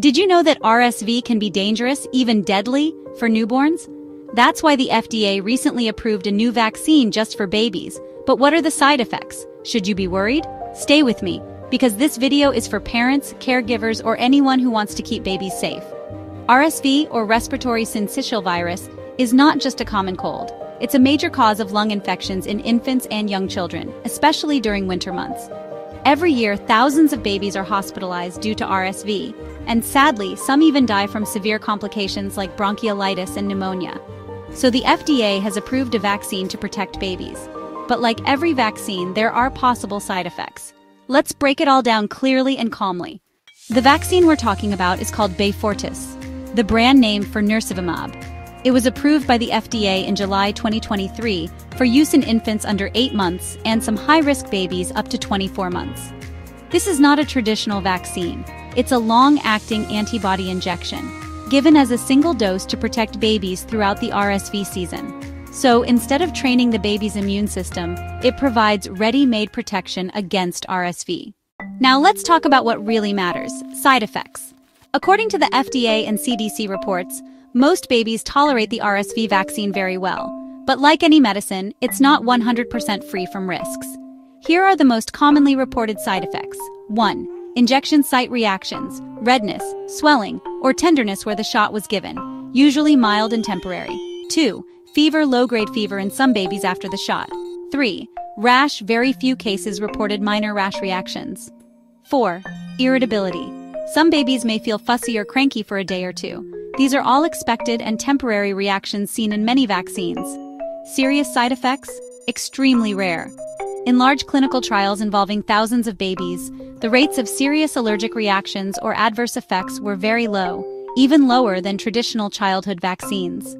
Did you know that RSV can be dangerous, even deadly, for newborns? That's why the FDA recently approved a new vaccine just for babies. But what are the side effects? Should you be worried? Stay with me, because this video is for parents, caregivers, or anyone who wants to keep babies safe. RSV, or respiratory syncytial virus, is not just a common cold. It's a major cause of lung infections in infants and young children, especially during winter months. Every year, thousands of babies are hospitalized due to RSV, and sadly, some even die from severe complications like bronchiolitis and pneumonia. So the FDA has approved a vaccine to protect babies. But like every vaccine, there are possible side effects. Let's break it all down clearly and calmly. The vaccine we're talking about is called Beyfortus, the brand name for nirsevimab. It was approved by the FDA in July 2023 for use in infants under 8 months and some high-risk babies up to 24 months. This is not a traditional vaccine. It's a long-acting antibody injection, given as a single dose to protect babies throughout the RSV season. So instead of training the baby's immune system, it provides ready-made protection against RSV. Now let's talk about what really matters, side effects. According to the FDA and CDC reports, most babies tolerate the RSV vaccine very well, but like any medicine, it's not 100% free from risks. Here are the most commonly reported side effects. 1. Injection site reactions, redness, swelling, or tenderness where the shot was given, usually mild and temporary. 2. Fever, low-grade fever in some babies after the shot. 3. Rash, very few cases reported minor rash reactions. 4. Irritability. Some babies may feel fussy or cranky for a day or two, these are all expected and temporary reactions seen in many vaccines. Serious side effects? Extremely rare. In large clinical trials involving thousands of babies, the rates of serious allergic reactions or adverse effects were very low, even lower than traditional childhood vaccines.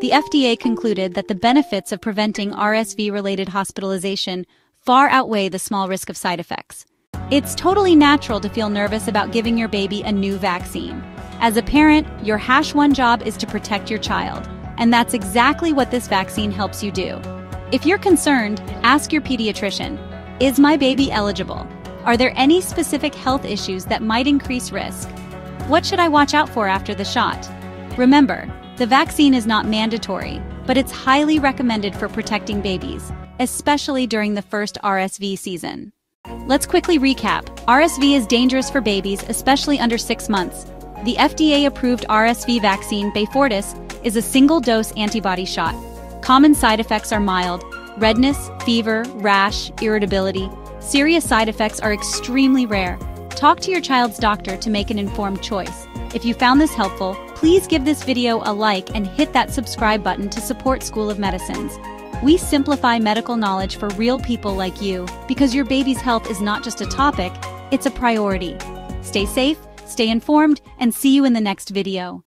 The FDA concluded that the benefits of preventing RSV-related hospitalization far outweigh the small risk of side effects. It's totally natural to feel nervous about giving your baby a new vaccine. As a parent, your Hash 1 job is to protect your child, and that's exactly what this vaccine helps you do. If you're concerned, ask your pediatrician, is my baby eligible? Are there any specific health issues that might increase risk? What should I watch out for after the shot? Remember, the vaccine is not mandatory, but it's highly recommended for protecting babies, especially during the first RSV season. Let's quickly recap. RSV is dangerous for babies, especially under six months. The FDA-approved RSV vaccine, Beyfortus, is a single-dose antibody shot. Common side effects are mild, redness, fever, rash, irritability. Serious side effects are extremely rare. Talk to your child's doctor to make an informed choice. If you found this helpful, please give this video a like and hit that subscribe button to support School of Medicines. We simplify medical knowledge for real people like you because your baby's health is not just a topic, it's a priority. Stay safe, Stay informed and see you in the next video.